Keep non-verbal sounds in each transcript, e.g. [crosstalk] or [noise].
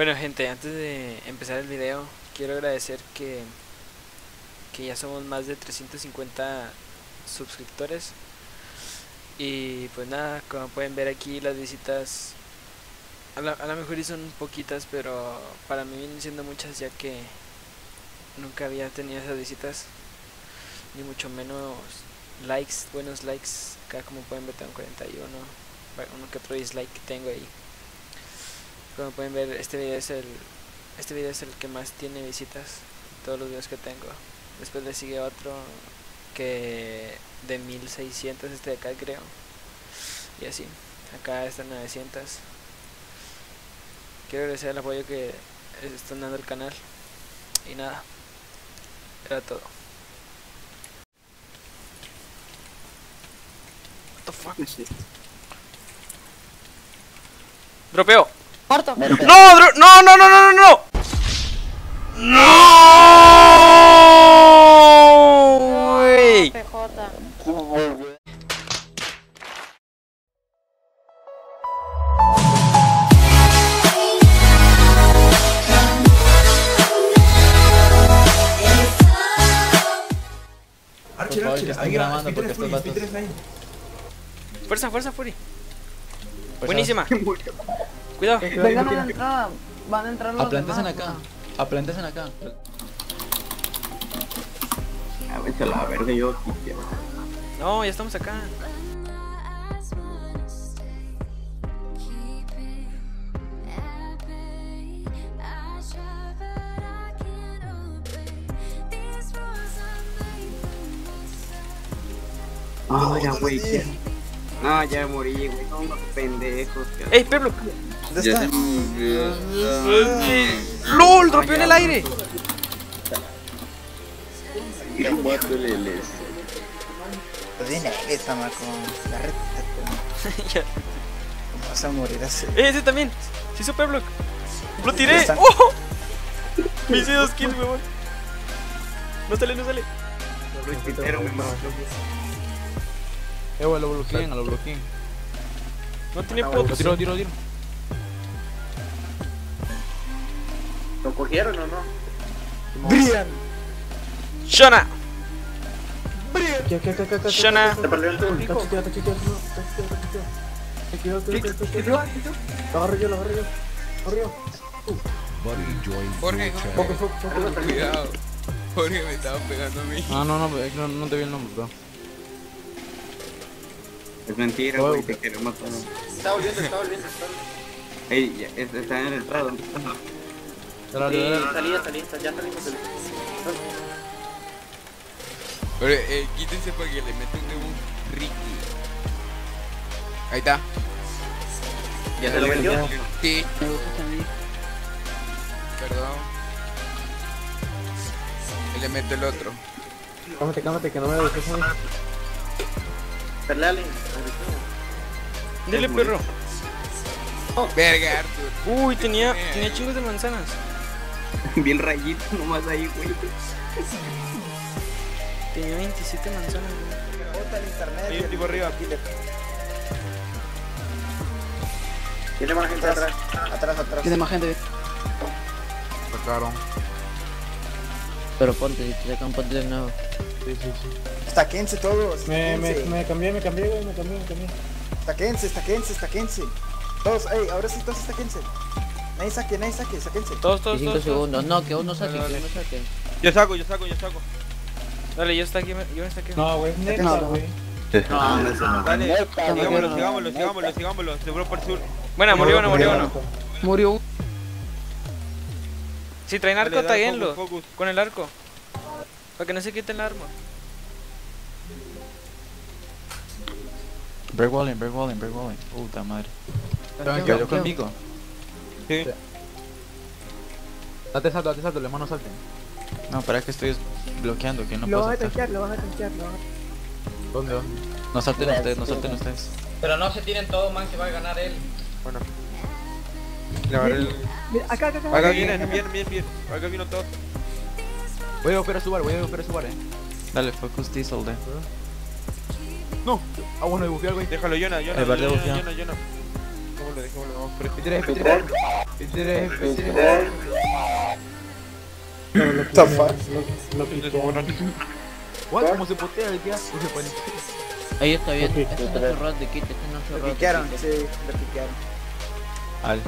Bueno gente, antes de empezar el video, quiero agradecer que, que ya somos más de 350 suscriptores. Y pues nada, como pueden ver aquí las visitas, a lo, mejor y son poquitas, pero para mí vienen siendo muchas ya que nunca había tenido esas visitas. Ni mucho menos likes, buenos likes. Acá como pueden ver tengo 41, uno que otro dislike que tengo ahí. Como pueden ver, este video es el este video es el que más tiene visitas todos los videos que tengo. Después le sigue otro que de 1600 este de acá creo. Y así. Acá están 900. Quiero agradecer el apoyo que están dando al canal. Y nada. Era todo. What the fuck? Dropeo. Corto. No, no, no, no, no, no, no. No. Archer, ahí grabando porque Fuerza, fuerza, Fury. Buenísima. [laughs] Cuidado. Vengan a la entrada. Van a entrar los Aplántesen demás, acá. ¿no? Aplántesen acá. Ah, a la verga, yo aquí. No, ya estamos acá. Ah, ya, güey. No, ya morí, güey. No, no, pendejos. ¡Ey, Peblo! Ya se murió. ¡LOL! ¡Dropeó en el aire! Ya muerto el LS. Pues viene esa, Marco. La red. [laughs] Ya. Vas a morir así. ¡Eh, ese también! ¡Se hizo Peblo! ¡Lo tiré! ¡Oh! Me hice dos kills, weón. No sale, no sale. Pero me mató. Eh, lo bloqueen, lo bloqueen. No tiene potos. tiro, tiro, tiro. ¿Lo cogieron o no? ¡Brian! ¡Shona! ¿Qué, qué, qué, qué, qué? ¡Shona! ¿Te perdió el tu pico? Está chiquito, está chiquito, está chiquito, está chiquito. Te quiero, te quiero, te quiero. Lo agarro yo, lo agarro yo. Corrió. Jorge, Poco, poco, poco. cuidado. Jorge me estaba pegando a mí. Ah, no, no, es que no, no te vi el nombre, bro. Es mentira, güey, te quiero matar. Está volviendo, está volviendo, está volviendo. Ey, ya, es- está en el prado. Sí, salida, ya salimos del... Pero, eh, quítense para que le metan de un Ricky. Ahí está. Ya ¿Se lo vendió? Sí. Perdón. Y le meto el otro. Cámate, cámate, que no me dejes a. Dile, perro. Verga, Arthur. Uy, tenía, tenía chingos de manzanas. [laughs] Bien rayito nomás ahí, güey. Tenía 27 manzanas, güey. Bota el internet. Hay un tipo arriba. Tiene más gente atrás. Atrás, atrás. Tiene más gente. Sacaron. Pero ponte, si te sacan ponte de nuevo. Estaquense todos. Me, me, estaquense. me cambié, me cambié, güey, me cambié, me cambié. Estaquense, estaquense, estaquense. Todos, ey, ahora sí todos estaquense. Nadie saque, nadie saque, saquense. Todos, todos, 5 todos. todos. segundos. No, que uno saque, que uno saque. Yo saco, yo saco, yo saco. Dale, yo está aquí, yo está aquí. No, güey, No, güey. No, no. Dale, sigámoslo, sigámoslo, sigámoslo, sigámoslo. Seguro por sur. Buena, murió uno, murió uno. Murió uno. Si traen arco, taguenlo. Con el arco. Para que no se quiten el arma. Break walling, break walling, break walling. Puta madre. ¿Cayó conmigo? Sí. Date salto, date salto, le mano salten. No, para que estoy bloqueando, que no Lo puedo vas a tanquear, lo vas a tanquear, lo vas a ¿Dónde, dónde? No salten ustedes, no salten ustedes. Pero no se tiren todo, man, que va a ganar él. Le agarré el... Mira, acá, acá, acá. Acá vienen, bien, bien, bien. Acá vino todo. Voy a evacuar su bar, voy a evacuar su bar, eh. Dale, focus diesel de. No, ah bueno, bufiar, güey. Déjalo, Yona, Yona, bar de Yona, bufiado. Yona, Yona. dejémoslo, dejémoslo, vamos por este. P3, P3. P3, P3. No, lo The cliquearon, fuck? lo- lo cliquearon. What? ¿Cómo se potea el que hace? Ahí está bien. Este no es rod de kit, este no es Lo rod de piquearon, sí, lo piquearon. Al.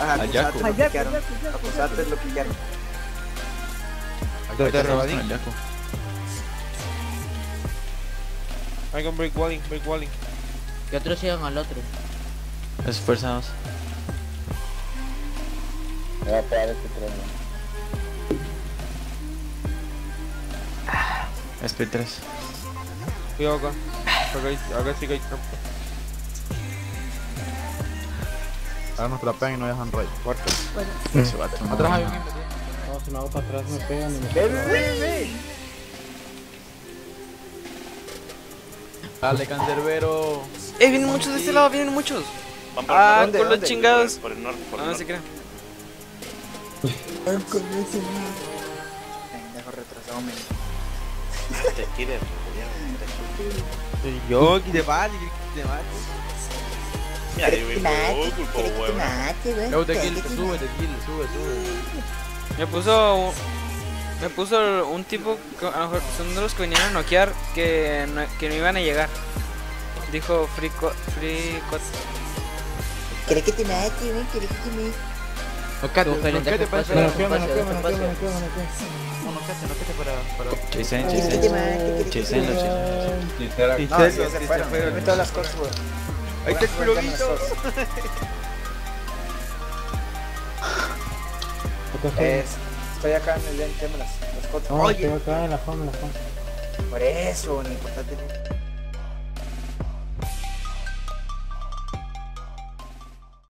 Ajá, Al Yaku. lo piquearon. A Cusates lo piquearon. Ahorita estamos I can break walling, break walling. Que otros sigan al otro. Esforzados. Es P3. Cuidado acá. Acá, hay- acá sí que hay trampa. Ahora nos trapean y no dejan rey. Ese vato, no. Atrás hay un No, si me hago para atrás me pegan y me Ve, Dale, cancerbero. ¡Eh, vienen muchos de este lado! ¡Vienen muchos! ¡Ah, ¿Dónde, con los dónde? chingados! Por el norte, por el No, se crean. Pendejo retrasado, men. Este killer, Soy yo, que te vale, que te vale. Mira, yo por. Luego te kill, sube, te kill, sube, sube. Me puso me puso un tipo que a lo mejor son de los que venían a noquear que no, que no iban a llegar. Dijo free co free co ¿Quieres que te mate, güey? ¿Quieres que te mate? No, Kate, Tú, Feren, no, Kate, deja para Me me me me me para. para... Chisen, ¿Quieres que te mate? ¿Quieres que te Chisen, mate? chisen. No, sí, se fueron. Dame todas las cosas, güey. Ahí está el estoy. [laughs] Es- Estoy acá en el démelas, las cosas. No, estoy acá en la en la fama. Por eso, ni importante.